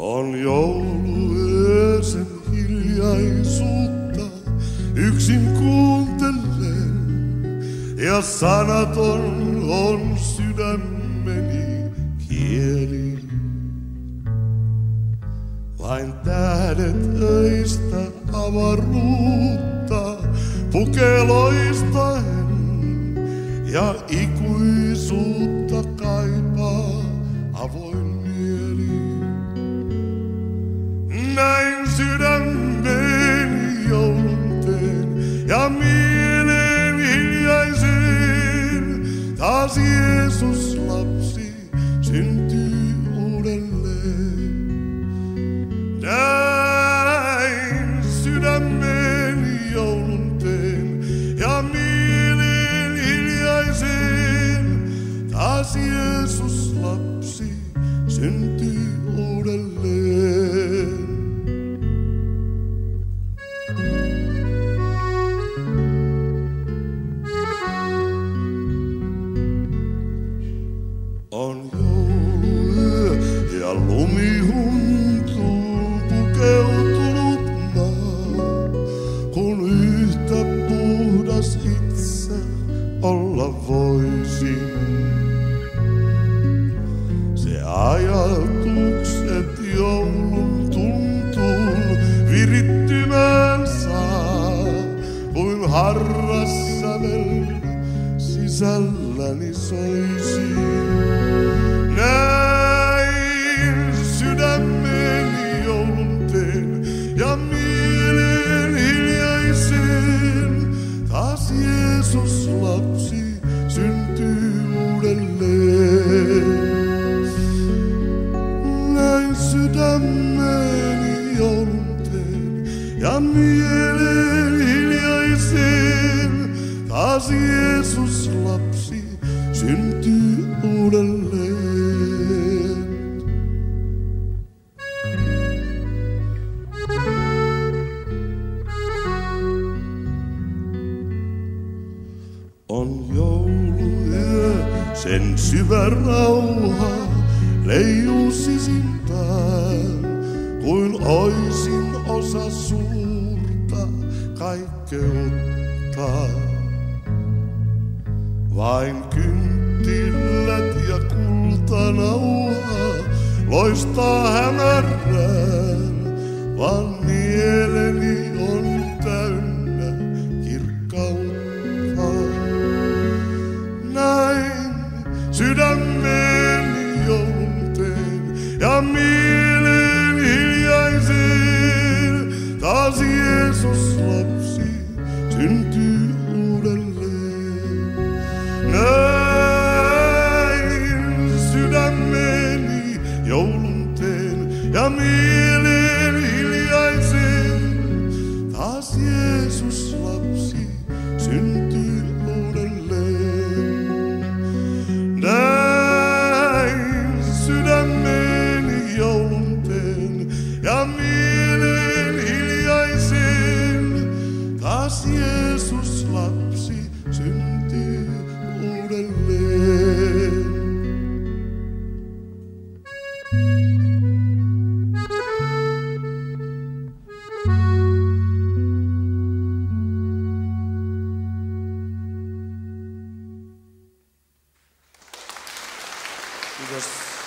On jouluyösen hiljaisuutta yksin kuuntelen. Ja sanaton on sydämeni kieli. Vain tähdet öistä avaruutta pukeloistaen ja ikuisuutta kaipaa avoin. Näin sydämeni joulun teen ja mielen hiljaisen taas Jeesus lapsi syntyy uudelleen. Näin sydämeni joulun teen ja mielen hiljaisen taas Jeesus lapsi syntyy uudelleen. Ja lumi huntuun pukeutunut maa, kun yhtä puhdas itse olla voisin. Se ajatukset joulun tuntuun virittymään saa, kuin harras sävel sisälläni soisi. Mielen hiljaisen taas Jeesus lapsi syntyy uudelleen. On jouluyö, sen syvä rauha leijuu sisimpään, kuin oisin osa suurta kaikkeutta. Vain kynttilät ja kultanauha loistaa hämärään, vaan mieleni on täynnä kirkkautta. Näin sydämeni joulun teen ja mielen hiljaisen taas Jeesus lapsi syntyy uudelleen. Näin sydämeni joulun teen ja mielen hiljaisen taas Jeesus lapsi syntyy uudelleen. Näin sydämeni joulun teen ja mielen because